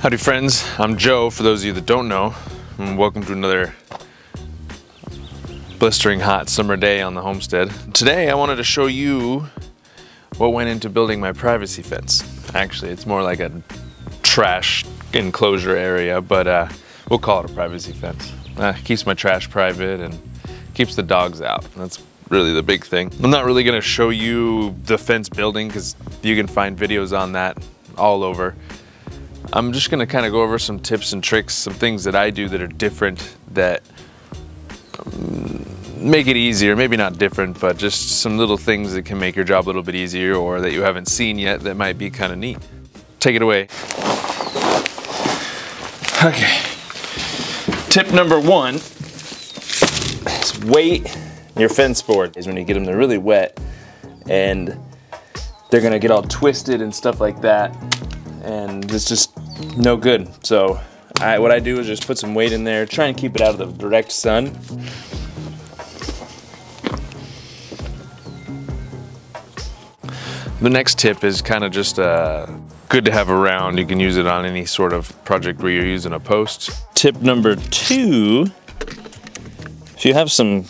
Howdy friends, I'm Joe, for those of you that don't know, and welcome to another blistering hot summer day on the homestead. Today I wanted to show you what went into building my privacy fence. Actually, it's more like a trash enclosure area, but uh, we'll call it a privacy fence. Uh, keeps my trash private and keeps the dogs out. That's really the big thing. I'm not really gonna show you the fence building because you can find videos on that all over. I'm just gonna kind of go over some tips and tricks, some things that I do that are different that um, make it easier, maybe not different, but just some little things that can make your job a little bit easier or that you haven't seen yet that might be kind of neat. Take it away. Okay. Tip number one is weight your fence board is when you get them, they're really wet and they're gonna get all twisted and stuff like that. And it's just no good. So I, what I do is just put some weight in there, try and keep it out of the direct sun. The next tip is kind of just uh, good to have around. You can use it on any sort of project where you're using a post. Tip number two, if you have some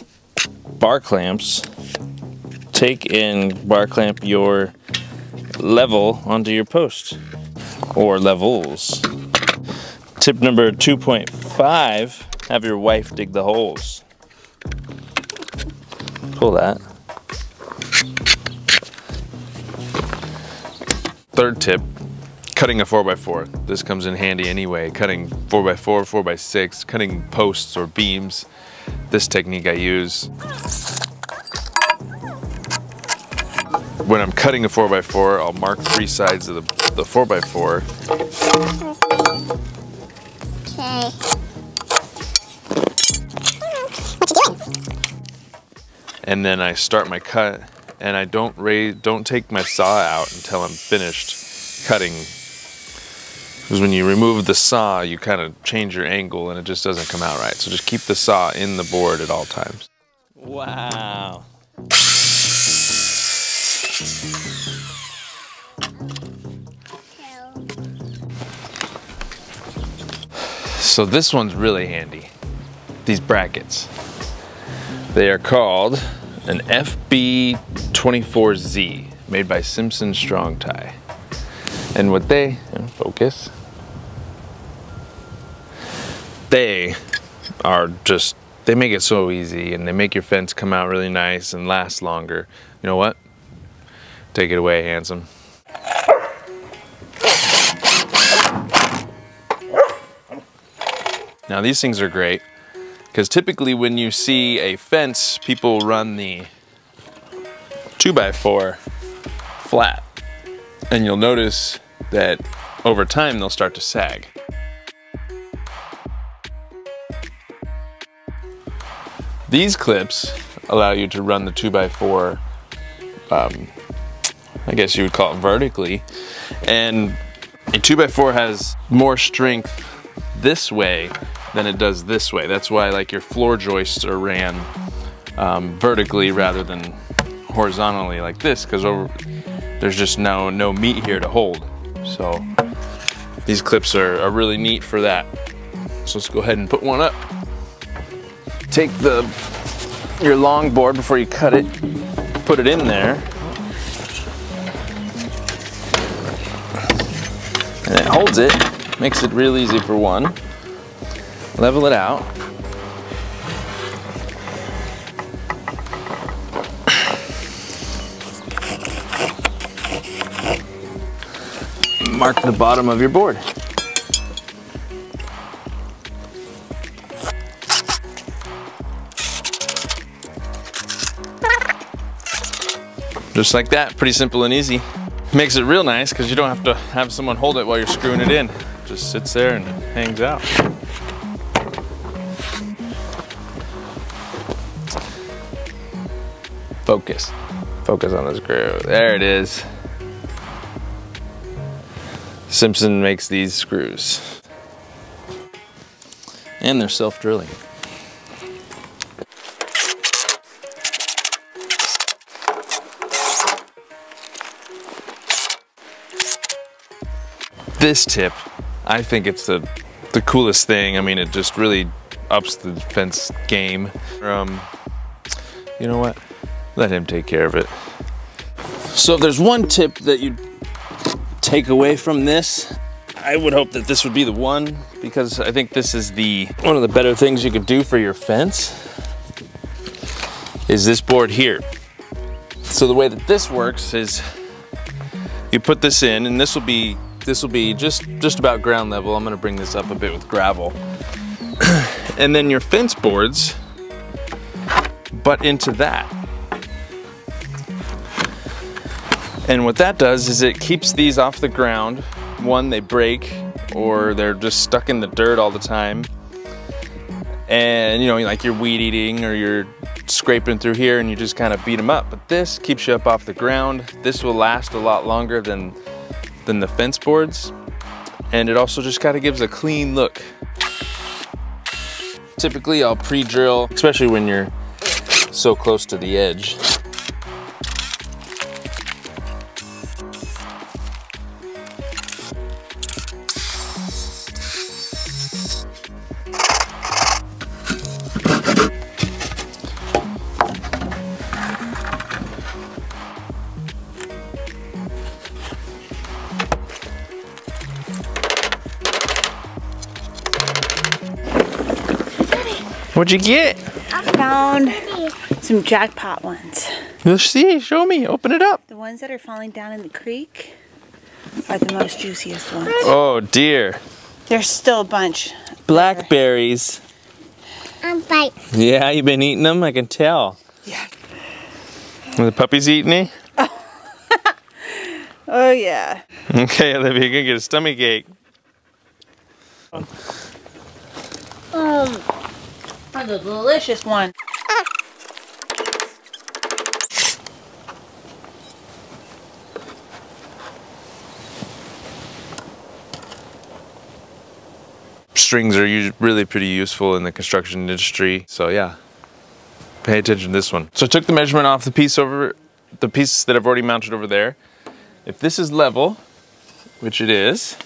bar clamps, take and bar clamp your level onto your post or levels. Tip number 2.5, have your wife dig the holes. Pull that. Third tip, cutting a 4x4. This comes in handy anyway. Cutting 4x4, 4x6, cutting posts or beams. This technique I use. When I'm cutting a 4x4, I'll mark three sides of the, the 4x4. Okay. What you doing? And then I start my cut and I don't raise, don't take my saw out until I'm finished cutting. Because when you remove the saw, you kind of change your angle and it just doesn't come out right. So just keep the saw in the board at all times. Wow. So this one's really handy. These brackets. They are called an FB24Z made by Simpson Strong Tie. And what they, focus, they are just, they make it so easy and they make your fence come out really nice and last longer. You know what? Take it away, handsome. Now these things are great because typically when you see a fence, people run the 2x4 flat. And you'll notice that over time they'll start to sag. These clips allow you to run the 2x4, um, I guess you would call it vertically. And a 2x4 has more strength this way than it does this way. That's why like your floor joists are ran um, vertically rather than horizontally like this because there's just no no meat here to hold. So these clips are, are really neat for that. So let's go ahead and put one up. Take the your long board before you cut it, put it in there. And it holds it, makes it real easy for one. Level it out. Mark the bottom of your board. Just like that, pretty simple and easy. Makes it real nice because you don't have to have someone hold it while you're screwing it in. Just sits there and hangs out. Focus. Focus on the screw. There it is. Simpson makes these screws. And they're self-drilling. This tip I think it's the the coolest thing. I mean, it just really ups the fence game. Um, you know what? Let him take care of it. So if there's one tip that you take away from this, I would hope that this would be the one because I think this is the one of the better things you could do for your fence is this board here. So the way that this works is you put this in and this will be this will be just just about ground level. I'm gonna bring this up a bit with gravel. and then your fence boards butt into that. And what that does is it keeps these off the ground. One, they break or they're just stuck in the dirt all the time. And you know, like you're weed eating or you're scraping through here and you just kind of beat them up. But this keeps you up off the ground. This will last a lot longer than, than the fence boards. And it also just kind of gives a clean look. Typically I'll pre-drill, especially when you're so close to the edge. What'd you get? I found some jackpot ones. Let's see, show me, open it up. The ones that are falling down in the creek are the most juiciest ones. Oh dear. There's still a bunch. Blackberries. I'm bite. Yeah, you've been eating them, I can tell. Yeah. Are the puppies eating it? Oh yeah. Okay, Olivia, you're gonna get a stomach ache. Um, that's a delicious one. Strings are really pretty useful in the construction industry. So yeah, pay attention to this one. So I took the measurement off the piece over, the piece that I've already mounted over there. If this is level, which it is,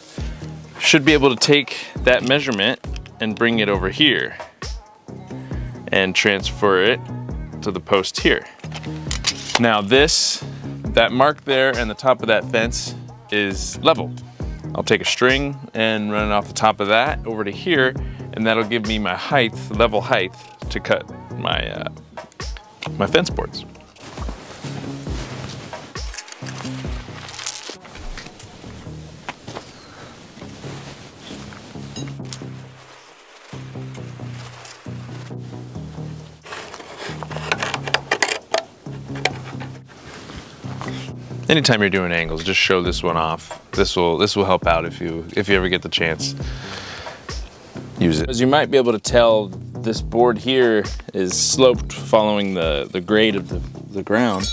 should be able to take that measurement and bring it over here and transfer it to the post here. Now this, that mark there and the top of that fence is level. I'll take a string and run it off the top of that over to here and that'll give me my height, level height to cut my, uh, my fence boards. Anytime you're doing angles, just show this one off. This will this will help out if you if you ever get the chance. Use it. As you might be able to tell, this board here is sloped following the, the grade of the, the ground.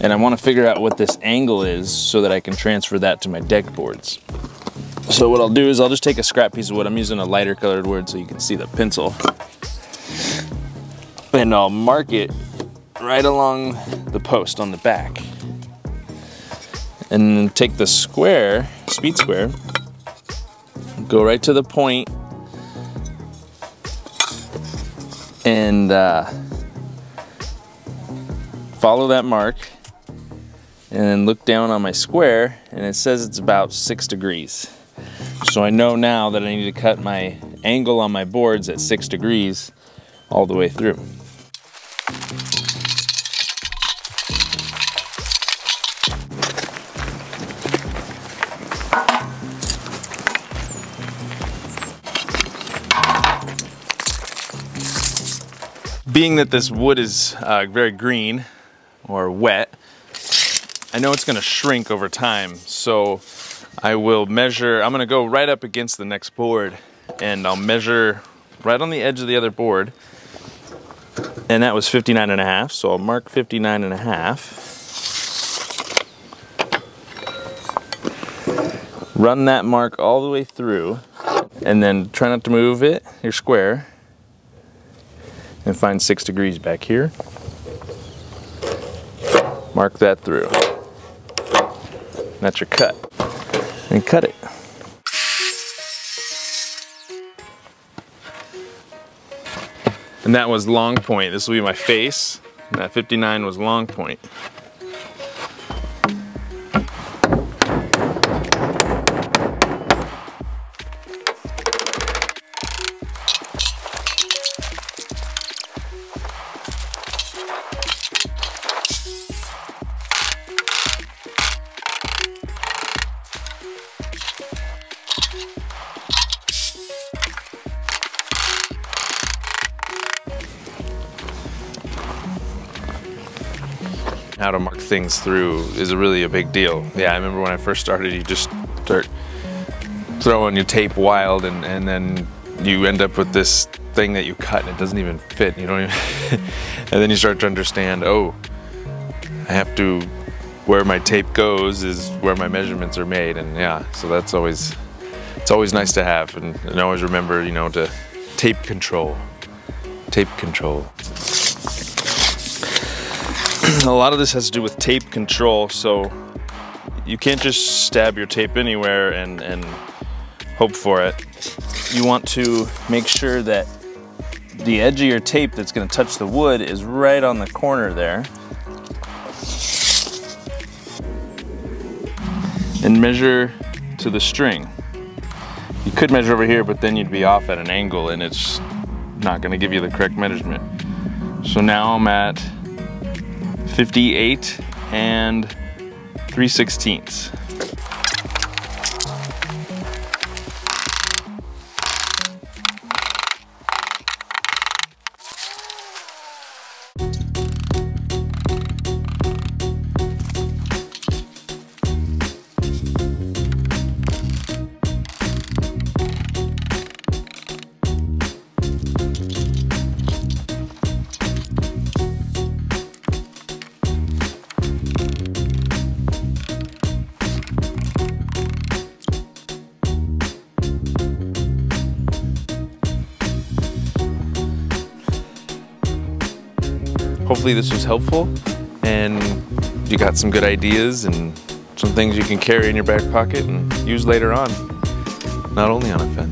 And I want to figure out what this angle is so that I can transfer that to my deck boards. So what I'll do is I'll just take a scrap piece of wood. I'm using a lighter colored wood so you can see the pencil. And I'll mark it right along the post on the back. And take the square, speed square, go right to the point and uh, follow that mark and then look down on my square and it says it's about six degrees. So I know now that I need to cut my angle on my boards at six degrees all the way through. Being that this wood is uh, very green or wet, I know it's gonna shrink over time. So I will measure, I'm gonna go right up against the next board and I'll measure right on the edge of the other board. And that was 59 and a half, so I'll mark 59 and a half. Run that mark all the way through and then try not to move it, your square, and find six degrees back here. Mark that through. That's your cut. And cut it. And that was long point. This will be my face. And that 59 was long point. How to mark things through is really a big deal. Yeah, I remember when I first started, you just start throwing your tape wild and, and then you end up with this thing that you cut and it doesn't even fit. You don't even, and then you start to understand, oh, I have to, where my tape goes is where my measurements are made. And yeah, so that's always, it's always nice to have. And, and always remember, you know, to tape control, tape control. a lot of this has to do with tape control, so you can't just stab your tape anywhere and, and hope for it. You want to make sure that the edge of your tape that's gonna touch the wood is right on the corner there. And measure to the string. You could measure over here, but then you'd be off at an angle and it's not gonna give you the correct measurement. So now I'm at 58 and 3 sixteenths. Hopefully this was helpful and you got some good ideas and some things you can carry in your back pocket and use later on, not only on a fence.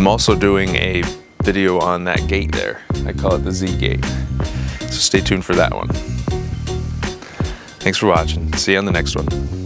I'm also doing a video on that gate there. I call it the Z gate. So stay tuned for that one. Thanks for watching. See you on the next one.